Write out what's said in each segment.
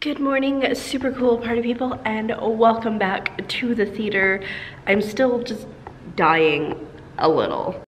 Good morning, super cool party people, and welcome back to the theater. I'm still just dying a little.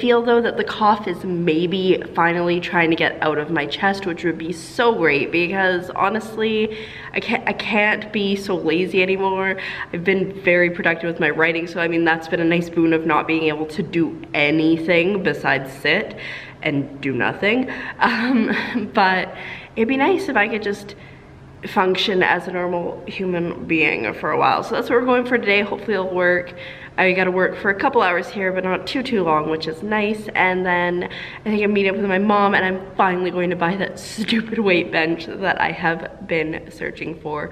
Feel though that the cough is maybe finally trying to get out of my chest, which would be so great because honestly, I can't, I can't be so lazy anymore. I've been very productive with my writing, so I mean, that's been a nice boon of not being able to do anything besides sit and do nothing. Um, but it'd be nice if I could just function as a normal human being for a while. So that's what we're going for today. Hopefully it'll work. I gotta work for a couple hours here, but not too, too long, which is nice. And then I think I'm meeting up with my mom and I'm finally going to buy that stupid weight bench that I have been searching for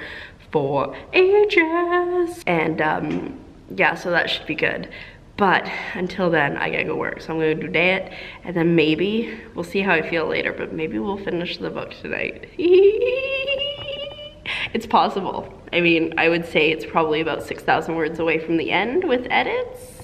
for ages. And um, yeah, so that should be good. But until then, I gotta go work. So I'm gonna do that, and then maybe, we'll see how I feel later, but maybe we'll finish the book tonight. it's possible. I mean, I would say it's probably about 6,000 words away from the end with edits.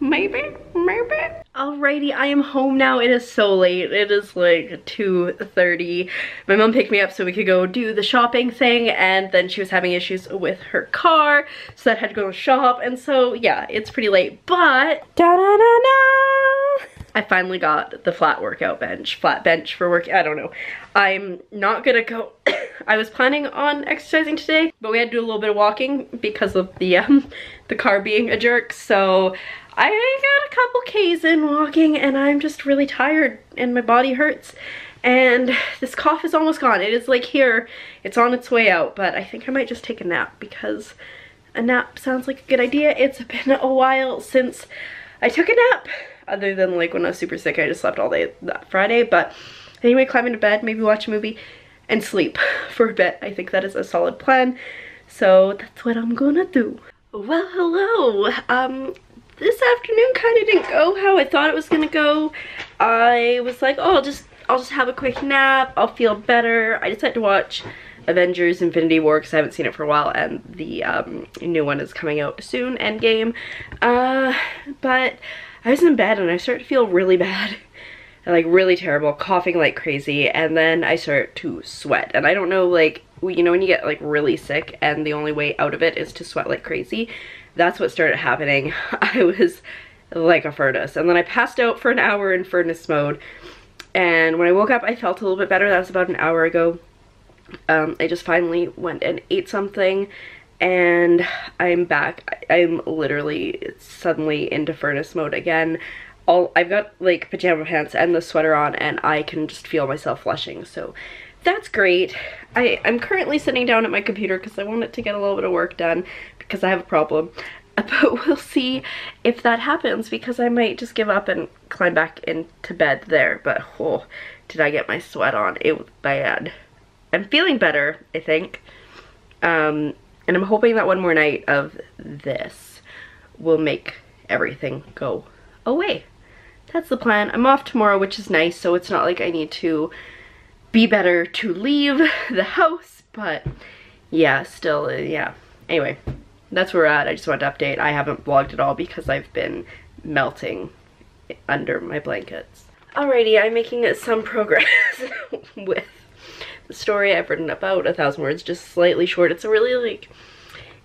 Maybe, maybe. Alrighty, I am home now. It is so late. It is like 2.30. My mom picked me up so we could go do the shopping thing and then she was having issues with her car so that had to go shop and so yeah, it's pretty late. But da da da da I finally got the flat workout bench, flat bench for work, I don't know. I'm not gonna go, I was planning on exercising today, but we had to do a little bit of walking because of the, um, the car being a jerk, so I got a couple Ks in walking and I'm just really tired and my body hurts. And this cough is almost gone. It is like here, it's on its way out, but I think I might just take a nap because a nap sounds like a good idea. It's been a while since I took a nap, other than like when I was super sick, I just slept all day that Friday, but anyway, climb into bed, maybe watch a movie, and sleep for a bit. I think that is a solid plan, so that's what I'm gonna do. Well, hello. Um, this afternoon kind of didn't go how I thought it was gonna go. I was like, oh, I'll just, I'll just have a quick nap. I'll feel better. I decided to watch Avengers Infinity War because I haven't seen it for a while and the um, new one is coming out soon, Endgame. Uh, but I was in bed and I started to feel really bad. Like really terrible, coughing like crazy, and then I start to sweat. And I don't know, like, you know when you get like really sick and the only way out of it is to sweat like crazy? that's what started happening. I was like a furnace. And then I passed out for an hour in furnace mode. And when I woke up, I felt a little bit better. That was about an hour ago. Um, I just finally went and ate something and I'm back. I'm literally suddenly into furnace mode again. All I've got like pajama pants and the sweater on and I can just feel myself flushing. So that's great. I, I'm currently sitting down at my computer because I want it to get a little bit of work done because I have a problem. But we'll see if that happens because I might just give up and climb back into bed there. But oh, did I get my sweat on? It was bad. I'm feeling better, I think. Um, and I'm hoping that one more night of this will make everything go away. That's the plan. I'm off tomorrow, which is nice, so it's not like I need to be better to leave the house, but yeah, still, uh, yeah. Anyway, that's where we're at. I just wanted to update. I haven't vlogged at all because I've been melting under my blankets. Alrighty, I'm making some progress with the story I've written about a thousand words, just slightly short. It's a really like,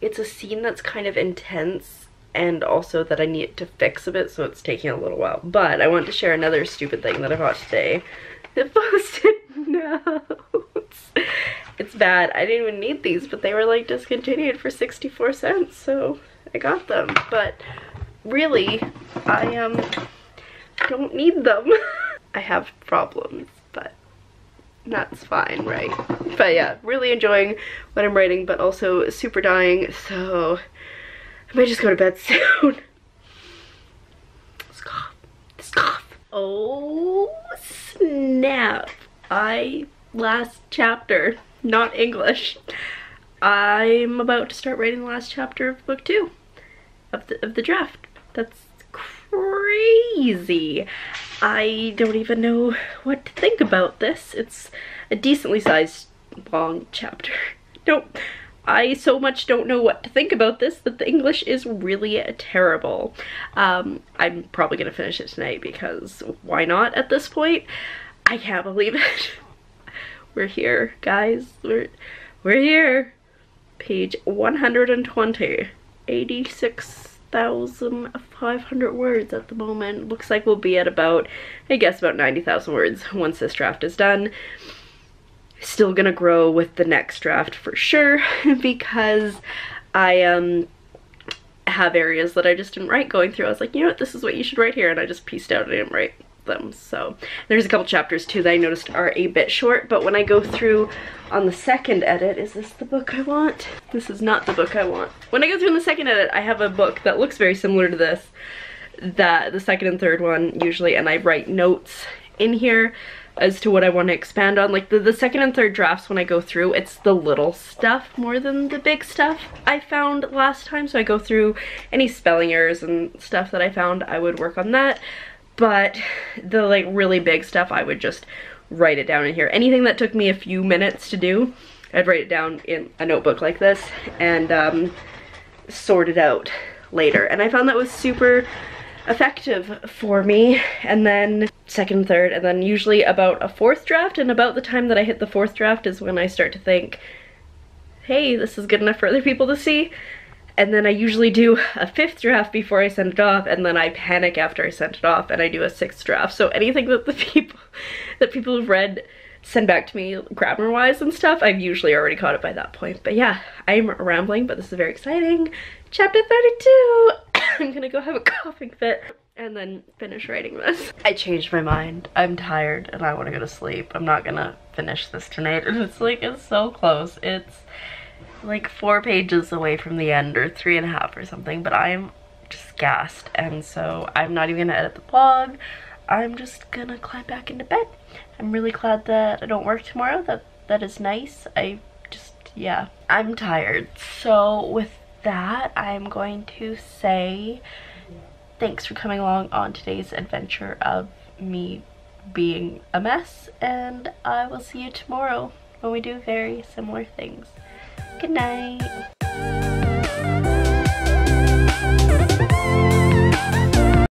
it's a scene that's kind of intense and also that I need to fix a bit, so it's taking a little while. But I want to share another stupid thing that I bought today. The post-it notes. It's bad. I didn't even need these, but they were like discontinued for 64 cents, so I got them. But really, I um don't need them. I have problems, but that's fine, right? But yeah, really enjoying what I'm writing, but also super dying, so I might just go to bed soon. Cough. Cough. Oh, snap. I, last chapter, not English. I'm about to start writing the last chapter of book two of the, of the draft. That's crazy. I don't even know what to think about this. It's a decently sized long chapter. Nope. I so much don't know what to think about this that the English is really terrible. Um, I'm probably gonna finish it tonight because why not at this point? I can't believe it. we're here, guys. We're, we're here. Page 120. 86,500 words at the moment. Looks like we'll be at about, I guess about 90,000 words once this draft is done still gonna grow with the next draft for sure because I um have areas that I just didn't write going through. I was like, you know what, this is what you should write here, and I just pieced out I didn't write them. So there's a couple chapters too that I noticed are a bit short, but when I go through on the second edit, is this the book I want? This is not the book I want. When I go through in the second edit, I have a book that looks very similar to this, that the second and third one usually, and I write notes in here as to what I want to expand on. Like the, the second and third drafts when I go through, it's the little stuff more than the big stuff I found last time. So I go through any spelling errors and stuff that I found, I would work on that. But the like really big stuff, I would just write it down in here. Anything that took me a few minutes to do, I'd write it down in a notebook like this and um, sort it out later. And I found that was super effective for me. And then second, third, and then usually about a fourth draft. And about the time that I hit the fourth draft is when I start to think, hey, this is good enough for other people to see. And then I usually do a fifth draft before I send it off, and then I panic after I send it off, and I do a sixth draft. So anything that the people that people have read send back to me grammar-wise and stuff, I've usually already caught it by that point. But yeah, I'm rambling, but this is very exciting. Chapter 32! I'm gonna go have a coughing fit and then finish writing this. I changed my mind. I'm tired and I want to go to sleep. I'm not gonna finish this tonight. And it's like, it's so close. It's like four pages away from the end or three and a half or something, but I'm just gassed. And so I'm not even gonna edit the vlog. I'm just gonna climb back into bed. I'm really glad that I don't work tomorrow. That That is nice. I just, yeah. I'm tired. So with that, I'm going to say thanks for coming along on today's adventure of me being a mess and I will see you tomorrow when we do very similar things. Good night.